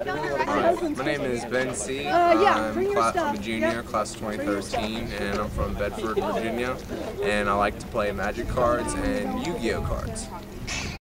My name is Ben See. Uh, yeah, I'm, class. I'm a junior, Yep. class 2013, and I'm from Bedford, Virginia. And I like to play Magic cards and Yu-Gi-Oh cards.